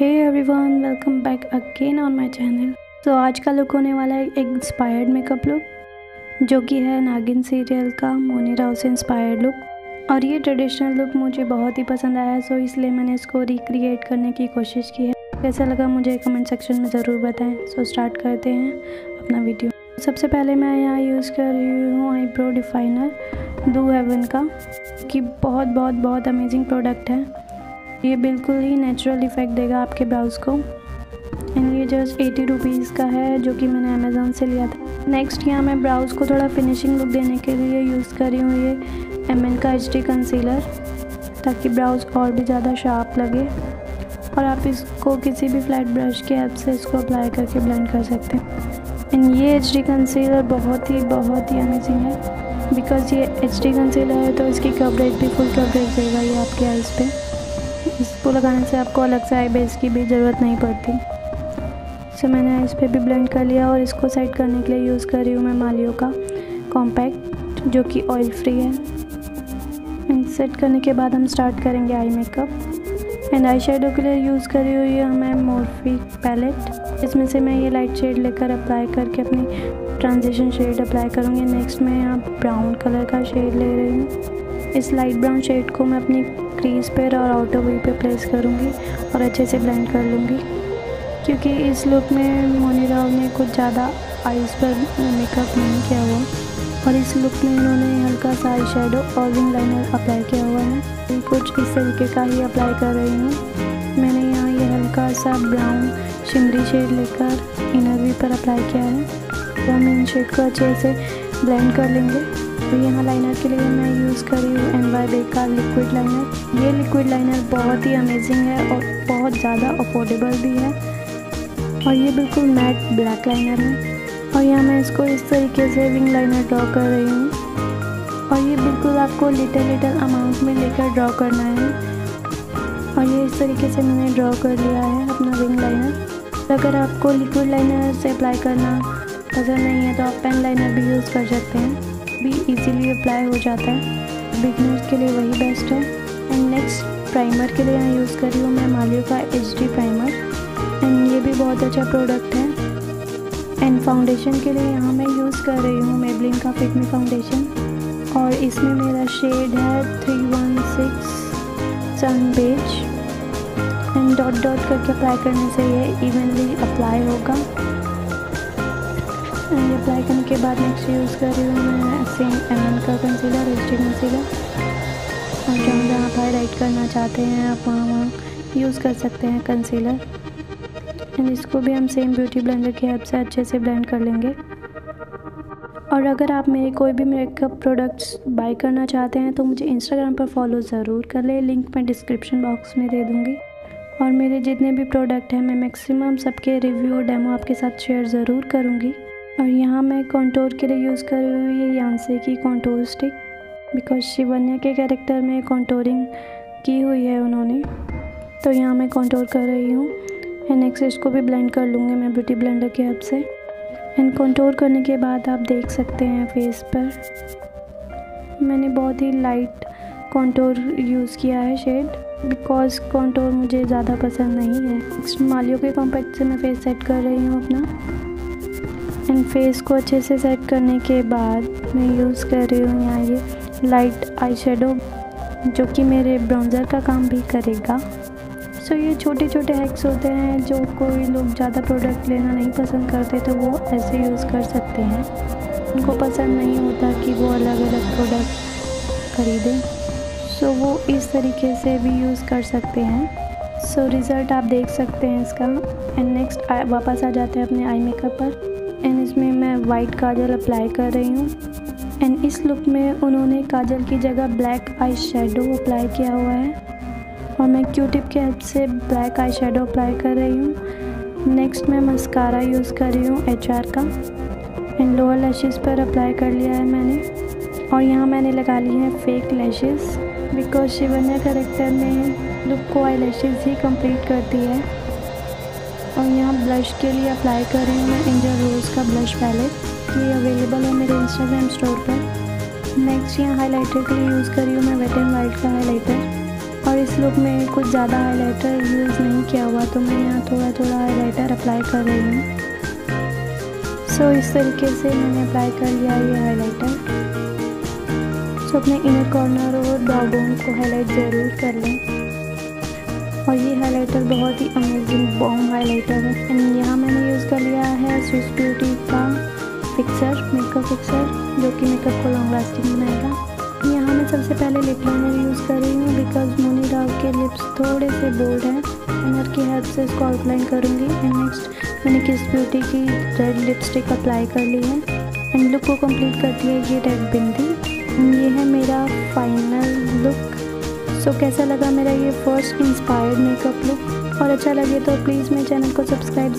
Hey everyone welcome back again on my channel तो आज का लुक होने वाला है एक इंस्पायर्ड मेकअप लुक जो कि है नागिन सीरियल का मोनी राव से इंस्पायर्ड लुक और ये ट्रेडिशनल लुक मुझे बहुत ही पसंद आया सो इसलिए मैंने इसको रिक्रिएट करने की कोशिश की है। कैसा लगा मुझे कमेंट सेक्शन में ज़रूर बताएँ। सो स्टार्ट करते हैं अपना वीडियो सबसे पहले मैं यहाँ यूज़ कर रही हूँ आईब्रो डिफाइनर डू हेवन का, कि बहुत बहुत बहुत अमेजिंग प्रोडक्ट है। ये बिल्कुल ही नेचुरल इफ़ेक्ट देगा आपके ब्राउज़ को। एंड ये जस्ट एटी रुपीज़ का है, जो कि मैंने अमेज़ोन से लिया था। नेक्स्ट यहाँ मैं ब्राउज़ को थोड़ा फिनिशिंग लुक देने के लिए यूज़ कर रही हूँ ये एम एन का एच डी कंसीलर ताकि ब्राउज़ और भी ज़्यादा शार्प लगे। और आप इसको किसी भी फ्लैट ब्रश के हेल्प से इसको अप्लाई करके ब्लेंड कर सकते हैं। एंड ये एच डी कंसीलर बहुत ही बहुत ही अमेजिंग है। बिकॉज़ ये एच डी कंसीलर है तो इसकी कवरेज भी फुल कवरेज देगा ये आपके आइज़ पे। इसको लगाने से आपको अलग से आई बेस की भी ज़रूरत नहीं पड़ती। सो मैंने इस पर भी ब्लेंड कर लिया और इसको सेट करने के लिए यूज़ कर रही हूँ मैं मालियो का कॉम्पैक्ट जो कि ऑयल फ्री है। एंड सेट करने के बाद हम स्टार्ट करेंगे eye makeup and eye shadow के लिए यूज़ कर रही हूँ ये हमें मोरफी पैलेट इसमें से मैं ये लाइट शेड लेकर अप्लाई करके अपनी ट्रांजिशन शेड अप्लाई करूँगी। नेक्स्ट मैं यहाँ ब्राउन कलर का शेड ले रही हूँ। इस लाइट ब्राउन शेड को मैं अपनी क्रीज पर और आउटर वी पे प्लेस करूँगी और अच्छे से ब्लेंड कर लूँगी। क्योंकि इस लुक में मोनी राव ने कुछ ज़्यादा आइज़ पर मेकअप नहीं किया हुआ और इस लुक में इन्होंने हल्का सा आई शेडो और विंग लाइनर अप्लाई किया हुआ है। कुछ इस तरीके का ही अप्लाई कर रही हूँ। मैंने यहाँ ये हल्का सा ब्राउन शिमरी शेड लेकर इनर वी पर अप्लाई किया है। तो हम इन शेड को अच्छे से ब्लेंड कर लेंगे। तो यहाँ लाइनर के लिए मैं यूज़ कर रही हूँ एन वाई बे का लिक्विड लाइनर ये लिक्विड लाइनर बहुत ही अमेजिंग है और बहुत ज़्यादा अफोर्डेबल भी है। और ये बिल्कुल मैट ब्लैक लाइनर है। और यहाँ मैं इसको इस तरीके से विंग लाइनर ड्रॉ कर रही हूँ। और ये बिल्कुल आपको लिटल लिटल अमाउंट में लेकर ड्रॉ करना है। और ये इस तरीके से मैंने ड्रॉ कर लिया है अपना विंग लाइनर अगर आपको लिक्विड लाइनर से अप्लाई करना पसंद नहीं है तो आप पेन लाइनर भी यूज़ कर सकते हैं। भी इजीली अप्लाई हो जाता है। बिगनर्स के लिए वही बेस्ट है। एंड नेक्स्ट प्राइमर के लिए यहाँ यूज़ कर रही हूँ मैं मालियो का एच डी प्राइमर एंड ये भी बहुत अच्छा प्रोडक्ट है। एंड फाउंडेशन के लिए यहाँ मैं यूज़ कर रही हूँ मेबलिन का फिटमी फाउंडेशन और इसमें मेरा शेड है three one six sun beige and dot dot करके अप्लाई करने से ये इवनली अप्लाई होगा। ये अप्लाई करने के बाद नेक्स्ट यूज़ कर रही हूँ मैं सेम एम का कंसीलर एच कंसीलर और जहाँ जहाँ आप हाईलाइट करना चाहते हैं, आप वहाँ वहाँ यूज़ कर सकते हैं कंसीलर एंड इसको भी हम सेम ब्यूटी ब्लेंडर की हेल्प से अच्छे से ब्लेंड कर लेंगे। और अगर आप मेरे कोई भी मेकअप प्रोडक्ट्स बाय करना चाहते हैं तो मुझे इंस्टाग्राम पर फॉलो ज़रूर कर ले। लिंक मैं डिस्क्रिप्शन बॉक्स में दे दूँगी। और मेरे जितने भी प्रोडक्ट हैं, मैं मैक्सिमम सबके रिव्यू और डेमो आपके साथ शेयर ज़रूर करूँगी। और यहाँ मैं कॉन्टोर के लिए यूज़ कर रही हूँ, ये यांसे की कॉन्टोर स्टिक बिकॉज़ शिवन्या के कैरेक्टर में कॉन्टोरिंग की हुई है उन्होंने। तो यहाँ मैं कॉन्टोर कर रही हूँ एंड नेक्स्ट इसको भी ब्लेंड कर लूँगी मैं ब्यूटी ब्लेंडर की हेल्प से। एंड कॉन्टोर करने के बाद आप देख सकते हैं फेस पर। मैंने बहुत ही लाइट कॉन्टोर यूज़ किया है शेड बिकॉज़ कॉन्टोर मुझे ज़्यादा पसंद नहीं है। मालियों के कॉम्पैक्ट से मैं फेस सेट कर रही हूँ अपना। एंड फेस को अच्छे से सेट करने के बाद मैं यूज़ कर रही हूँ यहाँ ये लाइट आई जो कि मेरे ब्राउज़र का काम भी करेगा। सो so, ये छोटे छोटे हैक्स होते हैं जो कोई लोग ज़्यादा प्रोडक्ट लेना नहीं पसंद करते तो वो ऐसे यूज़ कर सकते हैं। उनको पसंद नहीं होता कि वो अलग अलग प्रोडक्ट ख़रीदें। सो so, वो इस तरीके से भी यूज़ कर सकते हैं। सो so, रिज़ल्ट आप देख सकते हैं इसका। एंड नेक्स्ट वापस आ जाते हैं अपने आई मेकअप पर। एंड इसमें मैं वाइट काजल अप्लाई कर रही हूँ। एंड इस लुक में उन्होंने काजल की जगह ब्लैक आई शेडो अप्लाई किया हुआ है। और मैं क्यू टिप के हेल्प से ब्लैक आई शेडो अप्लाई कर रही हूँ। नेक्स्ट मैं मस्कारा यूज़ कर रही हूँ एचआर का। एंड लोअर लैशेज़ पर अप्लाई कर लिया है मैंने। और यहाँ मैंने लगा ली है fake lashes because Shivanya character में लुक को आई लैशेज़ ही कंप्लीट करती है। और यहाँ ब्लश के लिए अप्लाई कर रही हूँ मैं इंजर रोज़ का ब्लश पैलेट ये अवेलेबल है मेरे इंस्टाग्राम स्टोर पर। नेक्स्ट यहाँ हाइलाइटर के लिए यूज़ कर रही हूँ मैं वेट एंड वाइट का हाइलाइटर और इस लुक में कुछ ज़्यादा हाइलाइटर यूज़ नहीं किया हुआ तो मैं यहाँ थोड़ा थोड़ा हाईलाइटर अप्लाई कर रही हूँ। सो so, इस तरीके से मैंने अप्लाई कर लिया ये हाईलाइटर सो so, अपने इनर कॉर्नर और बाउबोन को हाईलाइट ज़रूर कर लें। और ये हाईलाइटर बहुत ही अमेजिंग बॉम हाईलाइटर है एंड यहाँ मैंने यूज़ कर लिया है स्विस ब्यूटी का फिक्सर मेकअप फिक्सर जो कि मेकअप को लॉन्ग लास्टिंग बनाएगा। यहाँ मैं सबसे पहले लिप लाइनर यूज़ कर रही हूँ बिकॉज़ मोनी राव के लिप्स थोड़े से बोल्ड हैं। इनर की हेल्प से इसको आउटलाइन करूँगी। एंड नेक्स्ट मैंने किस ब्यूटी की रेड लिपस्टिक अप्लाई कर ली है। एंड लुक को कंप्लीट कर दिया ये रेड बिंदी। ये है मेरा फाइनल लुक सो so, कैसा लगा मेरा ये फ़र्स्ट इंस्पायर्ड मेकअप लुक और अच्छा लगे तो प्लीज़ मेरे चैनल को सब्सक्राइब